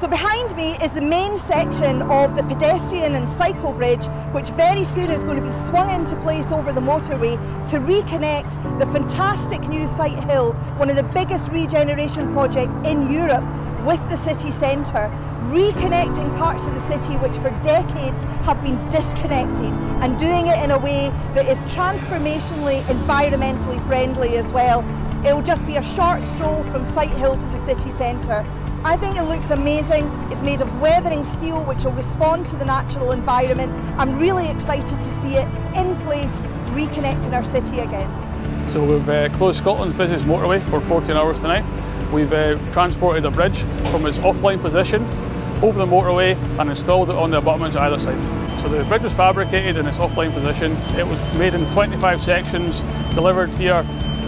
So behind me is the main section of the pedestrian and cycle bridge, which very soon is going to be swung into place over the motorway to reconnect the fantastic new Site Sighthill, one of the biggest regeneration projects in Europe, with the city centre, reconnecting parts of the city which for decades have been disconnected and doing it in a way that is transformationally environmentally friendly as well. It will just be a short stroll from Sighthill to the city centre I think it looks amazing. It's made of weathering steel which will respond to the natural environment. I'm really excited to see it in place, reconnecting our city again. So we've uh, closed Scotland's busiest motorway for 14 hours tonight. We've uh, transported a bridge from its offline position over the motorway and installed it on the abutments either side. So the bridge was fabricated in its offline position. It was made in 25 sections, delivered here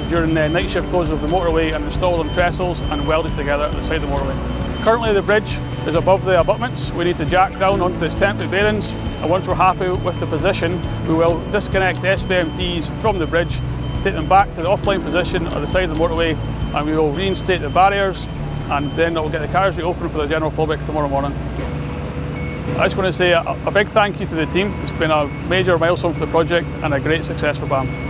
during the night shift closure of the motorway and installed on trestles and welded together at the side of the motorway. Currently the bridge is above the abutments. We need to jack down onto its temporary bearings and once we're happy with the position we will disconnect the SPMTs from the bridge, take them back to the offline position at the side of the motorway and we will reinstate the barriers and then it will get the cars reopened for the general public tomorrow morning. I just want to say a, a big thank you to the team. It's been a major milestone for the project and a great success for BAM.